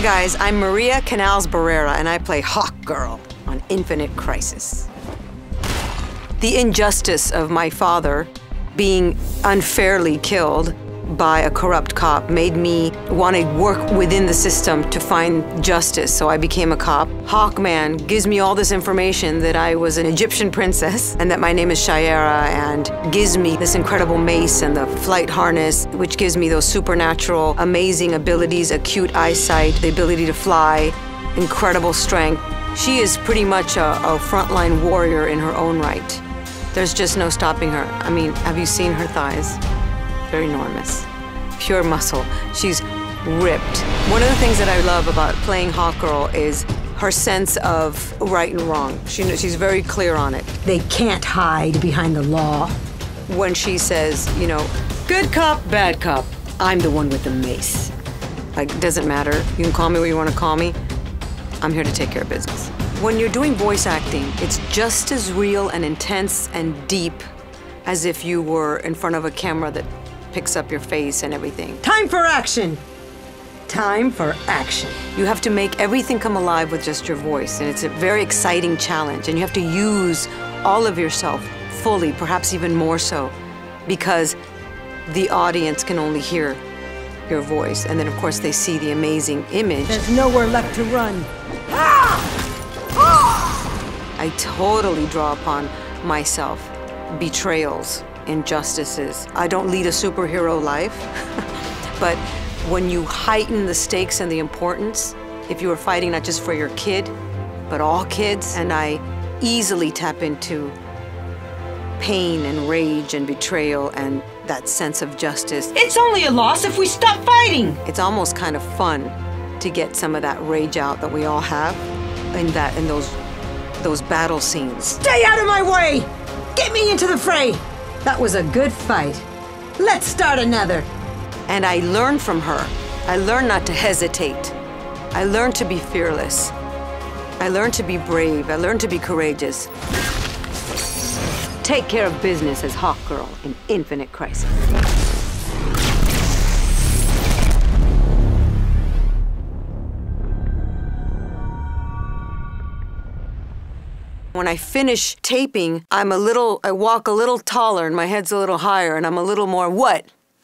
Hi guys, I'm María Canals Barrera and I play Hawk Girl on Infinite Crisis. The injustice of my father being unfairly killed by a corrupt cop made me want to work within the system to find justice. So I became a cop. Hawkman gives me all this information that I was an Egyptian princess and that my name is Shayera and gives me this incredible mace and the flight harness, which gives me those supernatural, amazing abilities, acute eyesight, the ability to fly, incredible strength. She is pretty much a, a frontline warrior in her own right. There's just no stopping her. I mean, have you seen her thighs? They're enormous. Pure muscle. She's ripped. One of the things that I love about playing Hawkgirl is her sense of right and wrong. She, she's very clear on it. They can't hide behind the law. When she says, you know, good cop, bad cop, I'm the one with the mace. Like, doesn't matter. You can call me what you want to call me. I'm here to take care of business. When you're doing voice acting, it's just as real and intense and deep as if you were in front of a camera that picks up your face and everything. Time for action! Time for action. You have to make everything come alive with just your voice, and it's a very exciting challenge, and you have to use all of yourself fully, perhaps even more so, because the audience can only hear your voice. And then, of course, they see the amazing image. There's nowhere left to run. I totally draw upon myself betrayals, injustices. I don't lead a superhero life, but when you heighten the stakes and the importance, if you are fighting not just for your kid, but all kids, and I easily tap into pain and rage and betrayal and that sense of justice. It's only a loss if we stop fighting. It's almost kind of fun to get some of that rage out that we all have in that in those those battle scenes. Stay out of my way! Get me into the fray! That was a good fight. Let's start another. And I learned from her. I learned not to hesitate. I learned to be fearless. I learned to be brave. I learned to be courageous. Take care of business as Hawkgirl in Infinite Crisis. When I finish taping, I'm a little, I walk a little taller and my head's a little higher and I'm a little more what?